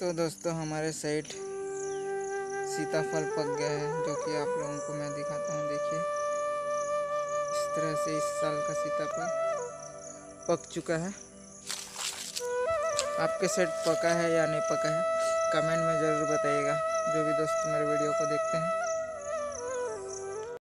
तो दोस्तों, हमारे साइड सीताफल पक गया है, जो कि आप लोगों को मैं दिखाता हूँ। देखिए, इस तरह से इस साल का सीताफल पक चुका है। आपके साइड पका है या नहीं पका है कमेंट में ज़रूर बताइएगा। जो भी दोस्त मेरे वीडियो को देखते हैं।